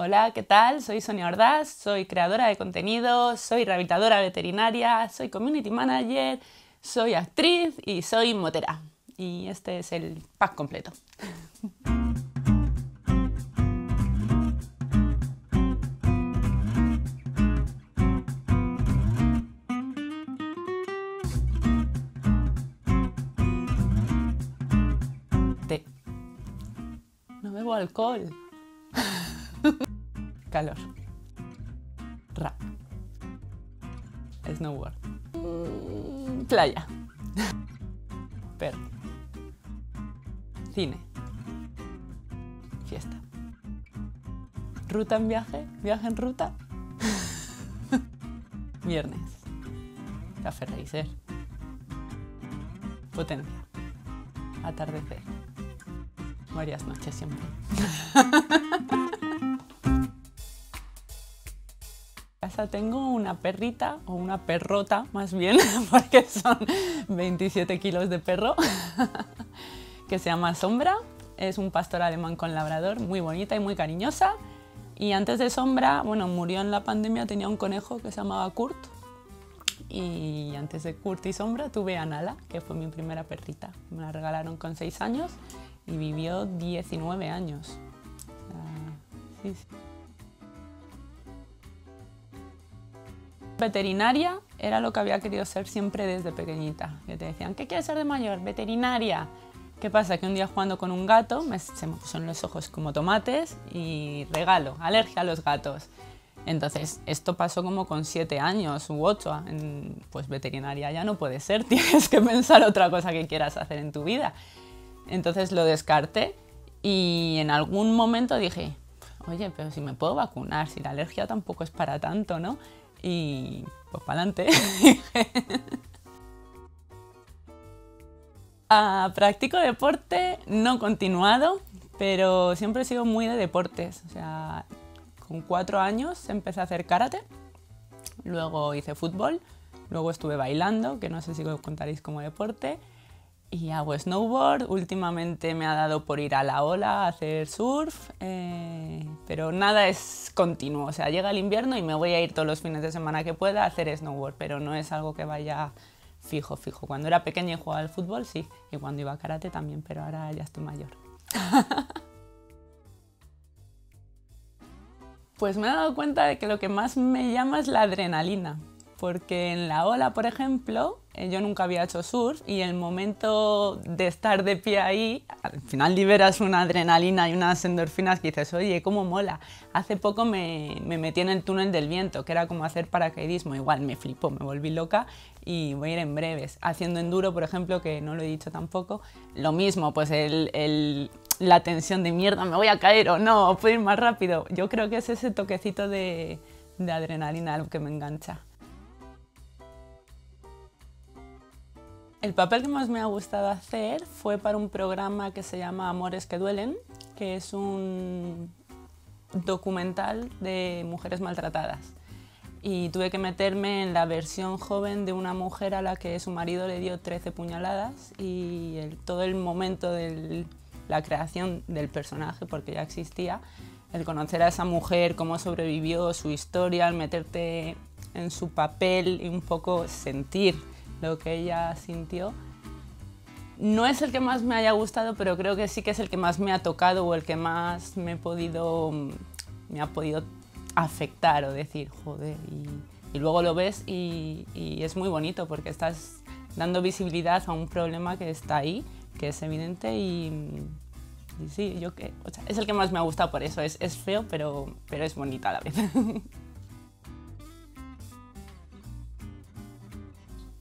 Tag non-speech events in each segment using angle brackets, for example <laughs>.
Hola, ¿qué tal? Soy Sonia Ordaz, soy creadora de contenido, soy rehabilitadora veterinaria, soy community manager, soy actriz y soy motera. Y este es el pack completo. No bebo alcohol. Calor. Rap. Snowboard. Mm, Playa. <laughs> Perro. Cine. Fiesta. Ruta en viaje. Viaje en ruta. <laughs> Viernes. Café Racer. Potencia. Atardecer. Varias noches siempre. <laughs> tengo una perrita o una perrota más bien, <laughs> porque son 27 kilos de perro, <laughs> que se llama Sombra. Es un pastor alemán con labrador, muy bonita y muy cariñosa. Y antes de Sombra, bueno, murió en la pandemia, tenía un conejo que se llamaba Kurt. Y antes de Kurt y Sombra tuve a Nala, que fue mi primera perrita. Me la regalaron con 6 años y vivió 19 años. Ah. Veterinaria era lo que había querido ser siempre desde pequeñita. Que te decían, ¿qué quieres ser de mayor? Veterinaria. ¿Qué pasa? Que un día jugando con un gato me, se me puso en los ojos como tomates y regalo, alergia a los gatos. Entonces, esto pasó como con siete años u ocho. Pues veterinaria ya no puede ser, <laughs> tienes que pensar otra cosa que quieras hacer en tu vida. Entonces lo descarté y en algún momento dije, oye, pero si me puedo vacunar, si la alergia tampoco es para tanto, ¿no? Y pues para adelante. <laughs> ah, practico deporte, no continuado, pero siempre he sido muy de deportes. O sea, con cuatro años empecé a hacer karate, luego hice fútbol, luego estuve bailando, que no sé si os contaréis como deporte, y hago snowboard. Últimamente me ha dado por ir a la ola a hacer surf, eh, pero nada es continuo. O sea, llega el invierno y me voy a ir todos los fines de semana que pueda a hacer snowboard, pero no es algo que vaya fijo, fijo. Cuando era pequeña y jugaba al fútbol, sí, y cuando iba a karate también, pero ahora ya estoy mayor. <laughs> pues me he dado cuenta de que lo que más me llama es la adrenalina porque en la ola, por ejemplo, yo nunca había hecho surf y el momento de estar de pie ahí, al final liberas una adrenalina y unas endorfinas que dices, oye, cómo mola. Hace poco me, me metí en el túnel del viento, que era como hacer paracaidismo, igual me flipó, me volví loca y voy a ir en breves. Haciendo enduro, por ejemplo, que no lo he dicho tampoco, lo mismo, pues el, la tensión de mierda, me voy a caer o no, puedo ir más rápido. Yo creo que es ese toquecito de, de adrenalina lo que me engancha. El papel que más me ha gustado hacer fue para un programa que se llama Amores que duelen, que es un documental de mujeres maltratadas. Y tuve que meterme en la versión joven de una mujer a la que su marido le dio 13 puñaladas y todo el momento de la creación del personaje, porque ya existía, el conocer a esa mujer, cómo sobrevivió, su historia, el meterte en su papel y un poco sentir lo que ella sintió. No es el que más me haya gustado, pero creo que sí que es el que más me ha tocado o el que más me, he podido, me ha podido afectar o decir, joder, y, y luego lo ves y, y, es muy bonito porque estás dando visibilidad a un problema que está ahí, que es evidente y, y sí, yo que, o sea, es el que más me ha gustado por eso, es, es feo, pero, pero es bonito a la vez. <laughs>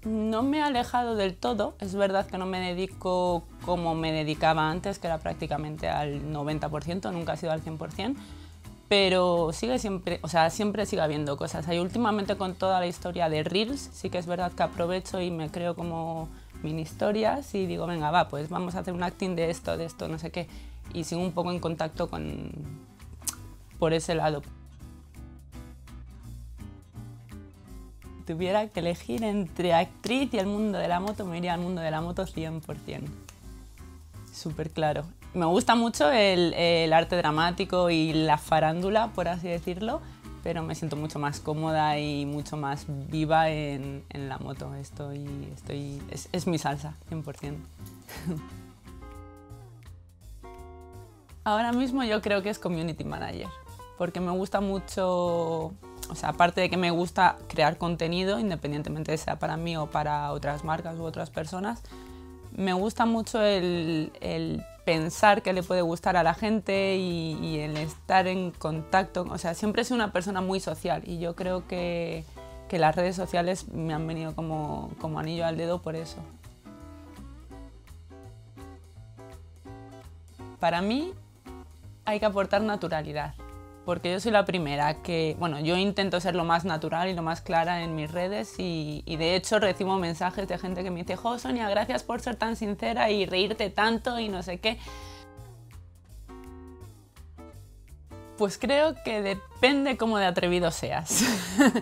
No me he alejado del todo, es verdad que no me dedico como me dedicaba antes, que era prácticamente al 90%, nunca ha sido al 100%, pero sigue siempre, o sea, siempre sigue habiendo cosas. Y últimamente con toda la historia de Reels, sí que es verdad que aprovecho y me creo como mini historias y digo, venga, va, pues vamos a hacer un acting de esto, de esto, no sé qué, y sigo un poco en contacto con por ese lado. Tuviera que elegir entre actriz y el mundo de la moto, me iría al mundo de la moto 100%. súper claro. Me gusta mucho el, arte dramático y la farándula, por así decirlo, pero me siento mucho más cómoda y mucho más viva en, en la moto. Estoy, estoy, es, es mi salsa, 100%. <laughs> Ahora mismo yo creo que es community manager, porque me gusta mucho, o sea, aparte de que me gusta crear contenido, independientemente de sea para mí o para otras marcas u otras personas, me gusta mucho el, pensar que le puede gustar a la gente y, y, el estar en contacto. O sea, siempre he sido una persona muy social y yo creo que, que las redes sociales me han venido como, como anillo al dedo por eso. Para mí hay que aportar naturalidad, porque yo soy la primera que, bueno, yo intento ser lo más natural y lo más clara en mis redes y, de hecho recibo mensajes de gente que me dice, jo, Sonia, gracias por ser tan sincera y reírte tanto y no sé qué. Pues creo que depende cómo de atrevido seas. <laughs>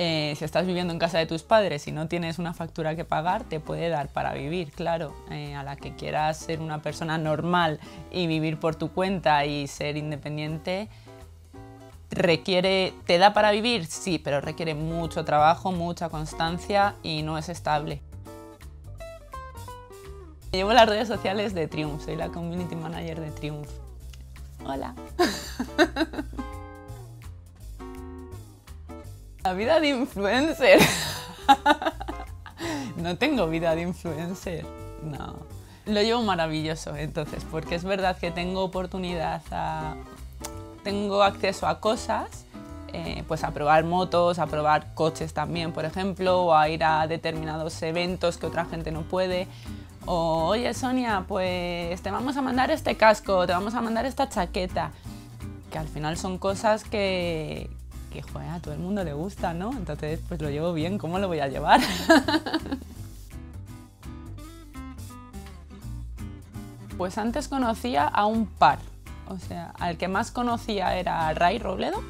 Eh, si estás viviendo en casa de tus padres y no tienes una factura que pagar, te puede dar para vivir, claro. Eh, a la que quieras ser una persona normal y vivir por tu cuenta y ser independiente, requiere, ¿te da para vivir? Sí, pero requiere mucho trabajo, mucha constancia y no es estable. Llevo las redes sociales de Triumph, soy la community manager de Triumph. Hola. <laughs> La vida de influencer. <laughs> no tengo vida de influencer. No. Lo llevo maravilloso, entonces, porque es verdad que tengo oportunidad a... Tengo acceso a cosas, eh, pues a probar motos, a probar coches también, por ejemplo, o a ir a determinados eventos que otra gente no puede. O, oye Sonia, pues te vamos a mandar este casco, te vamos a mandar esta chaqueta. Que al final son cosas que, que joder, a todo el mundo le gusta, ¿no? Entonces, pues lo llevo bien, ¿cómo lo voy a llevar? <laughs> pues antes conocía a un par, o sea, al que más conocía era Ray Robledo,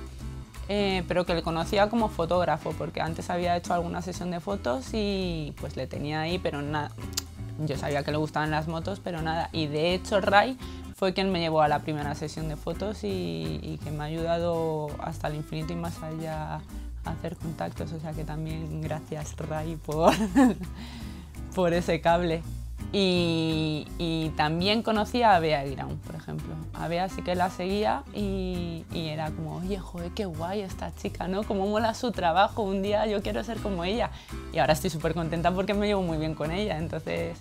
eh, pero que le conocía como fotógrafo, porque antes había hecho alguna sesión de fotos y pues le tenía ahí, pero nada, yo sabía que le gustaban las motos, pero nada, y de hecho Ray fue quien me llevó a la primera sesión de fotos y, que me ha ayudado hasta el infinito y más allá a hacer contactos. O sea que también gracias Ray por, <laughs> por ese cable. Y, también conocía a Bea Guirán, por ejemplo. A Bea sí que la seguía y, era como, oye, joder, qué guay esta chica, ¿no? Cómo mola su trabajo, un día yo quiero ser como ella. Y ahora estoy súper contenta porque me llevo muy bien con ella, entonces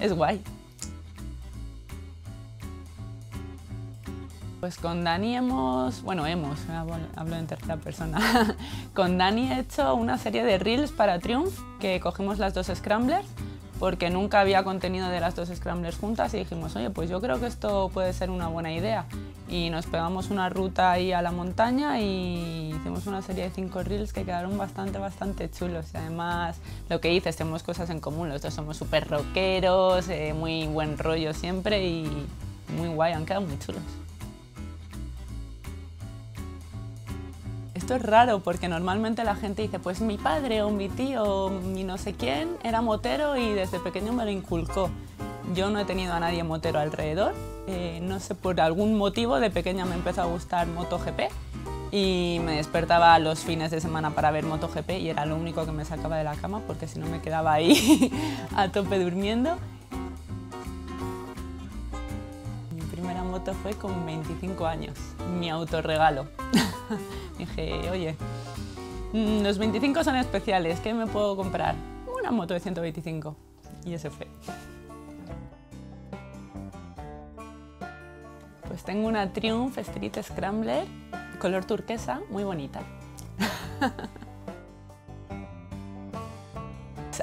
es guay. Pues con Dani hemos, bueno, hemos, hablo en tercera persona, <laughs> con Dani he hecho una serie de reels para Triumph, que cogimos las dos Scramblers, porque nunca había contenido de las dos Scramblers juntas y dijimos, oye, pues yo creo que esto puede ser una buena idea. Y nos pegamos una ruta ahí a la montaña y hicimos una serie de cinco reels que quedaron bastante, bastante chulos. Y además, lo que dices, tenemos cosas en común, los dos somos súper rockeros, eh, muy buen rollo siempre y muy guay, han quedado muy chulos. Esto es raro porque normalmente la gente dice, pues mi padre o mi tío o mi no sé quién era motero y desde pequeño me lo inculcó. Yo no he tenido a nadie motero alrededor, eh, no sé, por algún motivo de pequeña me empezó a gustar MotoGP y me despertaba los fines de semana para ver MotoGP y era lo único que me sacaba de la cama porque si no me quedaba ahí <laughs> a tope durmiendo. Moto fue con 25 años, mi autorregalo. <laughs> Dije, oye, mm, los 25 son especiales, ¿qué me puedo comprar? Una moto de 125. Y ese fue. Pues tengo una Triumph Street Scrambler, color turquesa, muy bonita. <laughs>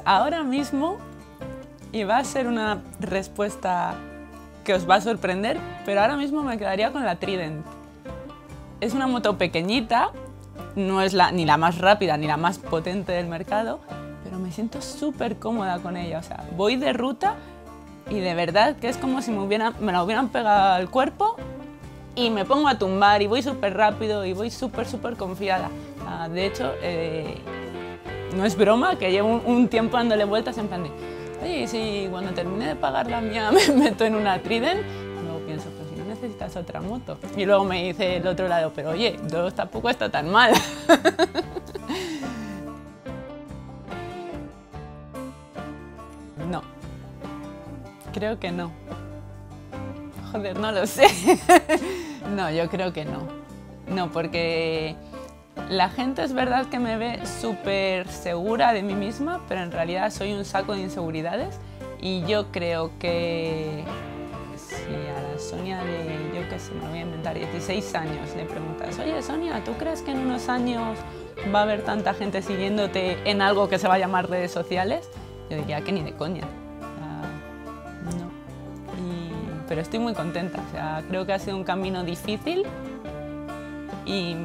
Ahora mismo, y va a ser una respuesta que os va a sorprender, pero ahora mismo me quedaría con la Trident. Es una moto pequeñita, no es la, ni la más rápida ni la más potente del mercado, pero me siento súper cómoda con ella. O sea, voy de ruta y de verdad que es como si me, la hubieran pegado al cuerpo y me pongo a tumbar y voy súper rápido y voy súper, súper confiada. de hecho, eh, no es broma que llevo un, un, tiempo dándole vueltas en plan y si cuando termine de pagar la mía <laughs> me meto en una Trident, luego pienso, pues si no necesitas otra moto. Y luego me dice el otro lado, pero oye, dos tampoco está tan mal. <laughs> no, creo que no. Joder, no lo sé. <laughs> no, yo creo que no. No, porque la gente es verdad que me ve súper segura de mí misma, pero en realidad soy un saco de inseguridades y yo creo que si a la Sonia de, yo qué sé, me voy a inventar, 16 años, le preguntas, oye Sonia, ¿tú crees que en unos años va a haber tanta gente siguiéndote en algo que se va a llamar redes sociales? Yo diría que ni de coña. no. pero estoy muy contenta, o sea, creo que ha sido un camino difícil y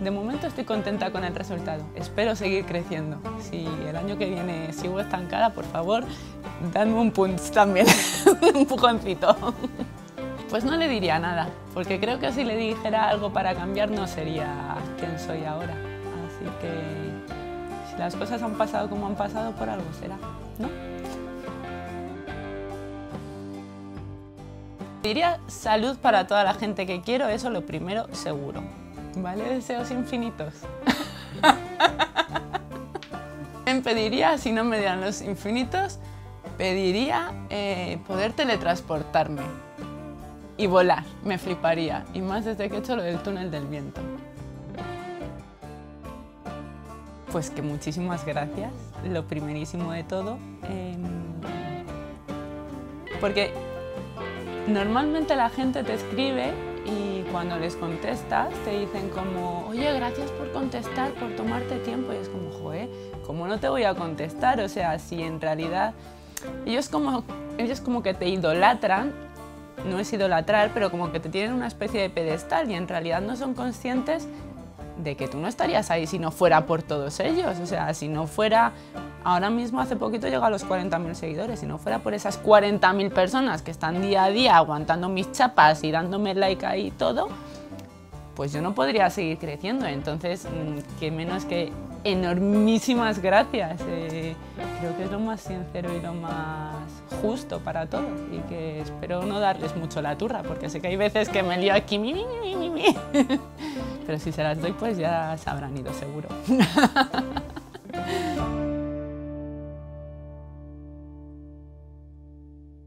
de momento estoy contenta con el resultado. Espero seguir creciendo. Si el año que viene sigo estancada, por favor, dadme un punch también, <laughs> un empujoncito. Pues no le diría nada, porque creo que si le dijera algo para cambiar no sería quien soy ahora. Así que si las cosas han pasado como han pasado, por algo será, ¿no? Diría salud para toda la gente que quiero, eso lo primero seguro. ¿Vale? Deseos infinitos. <laughs> Me pediría, si no me dieran los infinitos, pediría eh, poder teletransportarme y volar. Me fliparía. Y más desde que he hecho lo del túnel del viento. Pues que muchísimas gracias, lo primerísimo de todo. Em, porque normalmente la gente te escribe y cuando les contestas te dicen como, oye, gracias por contestar, por tomarte tiempo. Y es como, joder, ¿cómo no te voy a contestar? O sea, si en realidad ellos como, ellos como que te idolatran, no es idolatrar, pero como que te tienen una especie de pedestal y en realidad no son conscientes de que tú no estarías ahí si no fuera por todos ellos. O sea, si no fuera, ahora mismo hace poquito llegó a los 40.000 seguidores, si no fuera por esas 40.000 personas que están día a día aguantando mis chapas y dándome like ahí y todo, pues yo no podría seguir creciendo. Entonces, mm, que menos que enormísimas gracias. Eh, creo que es lo más sincero y lo más justo para todos y que espero no darles mucho la turra porque sé que hay veces que me lío aquí, mi, mi, mi, mi. <laughs> pero si se las doy pues ya se habrán ido seguro. <laughs>